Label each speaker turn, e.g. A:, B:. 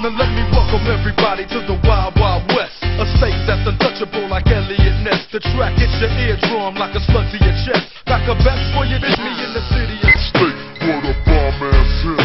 A: Now let me welcome everybody to the Wild Wild West. A state that's untouchable like Elliot Ness. The track hits your eardrum like a slug to your chest. Like a vest for you, hit me in the city
B: State where the bomb ass hit.